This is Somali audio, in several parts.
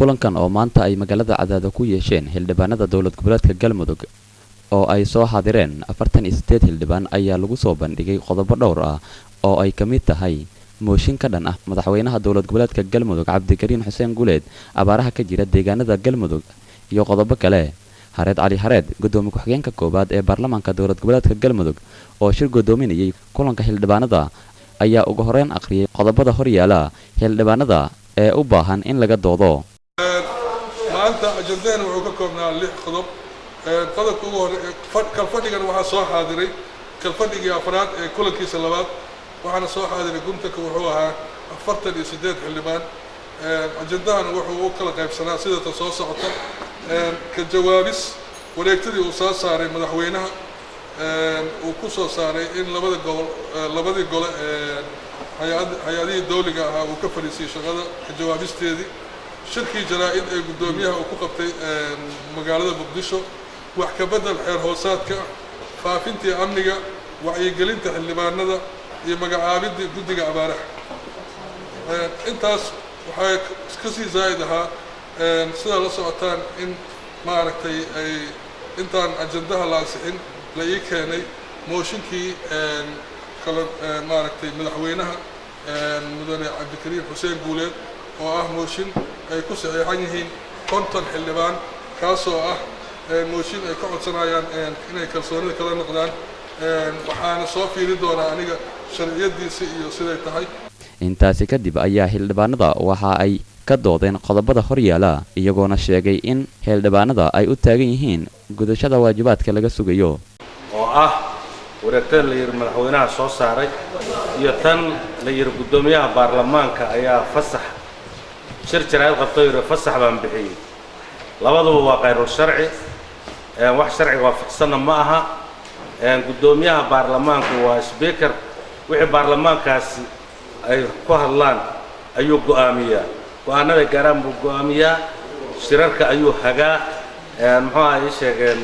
kulankan oo maanta ay magaalada cadaado ku yeesheen xildhibaanada dowlad goboleedka galmudug oo ay soo xaadireen afartan iyo sideed xildhibaan ayaa lagu soo bandhigay qodobo dhowr ah oo ay ka mid tahay mooshin ka dhan ah madaxweynaha dowlad goboleedka galmudug cabdikariin xuseen guleed abaaraha ka jira deegaanada galmudug iyo qodobo kale hareed cali hareed gudoomiye ku-xigeenka koowaad ee baarlamaanka dowlad goboleedka galmudug oo shir godoominayay kulanka xildhibaanada ayaa ugu horeyn akhriyay qodobada horyaala xildhibaanada ee u baahan in laga doodo maanta ajandahan wuxuu ka koobnaa lix qodob. Qodobka ugu hore kalfadhigan waxaa soo xaadiray kalfadhigii afraad ee kulankiisa labaad. Waxaana soo xaadiray guntanka wuxuu ahaa afartan iyo siddeed xildhibaan. Ajandahan wuxuu u kala qaybsanaa sidata soo socota. Ka jawaabis wareegtadii uu soo saaray madaxweynaha. Uu ku soo saaray in labada gobol labadii gole ee hay'adihii dawliga ahaa uu ka fadhiisiyey shaqada ka jawaabisteedii shirkii jaraa-id ee guddoomiyaha uu ku qabtay magaalada muqdisho wax ka beddel xeer hoosaadka faafintii amniga wacyigelinta xildhibaanada iyo magacaabidii guddiga abaaraha. Intaas waxaa ka sii zaa'id ahaa sidaa la socotaan in maaragtay ay intaan ajandaha la ansixin la ii keenay mooshinkii maaragtay madaxweynaha mudane cabdikariin xuseen guuleed oo ah mooshin ay ku saxiixan yihiin konton xildhibaan kaasoo ah mooshin ay ka codsanayaan inay kalsoonida kala noqdaan. Waxaana soo fiiri doonaa aniga sharciyadiisa iyo siday tahay. Intaasi kadib ayaa xildhibaanada waxa ay ka doodeen qodobada horyaala iyagoona sheegay in xildhibaanada ay u taagan yihiin gudashada waajibaadka laga sugayo. Oo ah wareegtada la yidhi madaxweynaha soo saaray iyo tan la yidhi guddoomiyaha baarlamaanka ayaa fasax shir jaraa'id qabto yidhi fasax baan bixiyey. Labaduba waa kayrul sharci. Wax sharciga waafaqsanna ma aha. Guddoomiyaha baarlamaanku waa sbeaker wixii baarlamaankaasi ay ku hadlaan ayuu go'aamiyaa. Go'aanada gaaraan buu go'aamiyaa. Shirarka ayuu hagaa. Muxuu aha ii sheegeen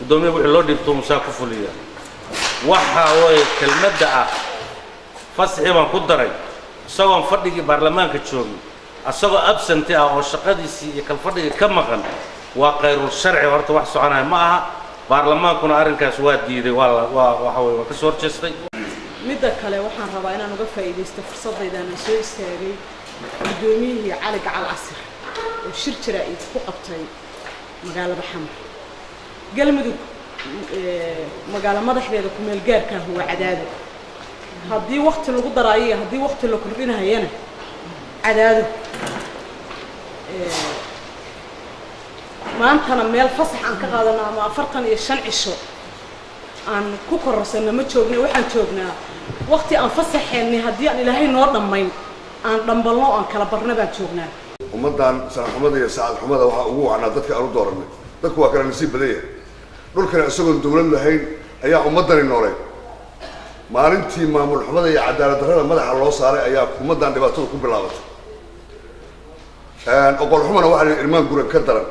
guddoomiyaha wixii loo dhiibto musaa ku fuliya waxa weeye kelmadda ah fasaxii baan ku daray. Isagoon fadhigii baarlamaanka joogin isagoo absenti ah oo shaqadiisii iyo kalfadhigii ka maqan waa kayrul sharci horta wax soconaya ma aha. Baarlamaankuna arrinkaas waa diiday waa waxa weye waa ka soo horjeestay. Midda kale waxaan rabaa inaan uga faa'iidaysto fursaddaydaan soo istaagay guddoomiyihii cali gacal casir oo shir jaraa-id ku qabtay magaalada xamar. Galmudug magaalo madaxdeeda kumeel gaarkaah waa cadaado. Haddii wakti lagu daraayo haddii wakti la kordhinahayana cadaado maantana meel fasax aan ka qaadano ama afartan iyo shan cisho aan ku kororsanno ma joogna waxaan joognaa. Wakti aan fasaxeenni haddii aan ilaahay noo dhammayn aan dhambalno aan kala barna baan joognaa. Ummaddan sanaxumada iyo saacadxumada waxaa ugu wacnaa dadka aan u dooranay. Dadku waa kala nasiib badan yahay. Dhulkana isagoon dawlad lahayn ayaa ummaddani nooleed maalintii maamul xumada iyo cadaalad darrada madaxa loo saaray ayaa ummaddan dhibaatada ku bilaabatay oqol xumana waxaa la irmaan guran ka daran.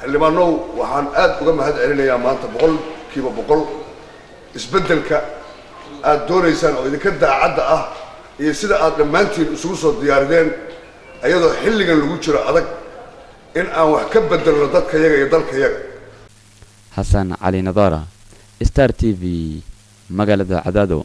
Xildhibaanow waxaan aad uga mahad celinayaa maanta boqolkiiba boqol. Isbeddelka aad doonaysaan oo idinka daacadda ah iyo sida aad dhammaantiin isugu soo diyaarideen ayadoo xilligan lagu jiro adag in aan wax ka bedelno dadka yaga iyo dalka yaga. Xasan cali nadaara star t v magaalada cadaado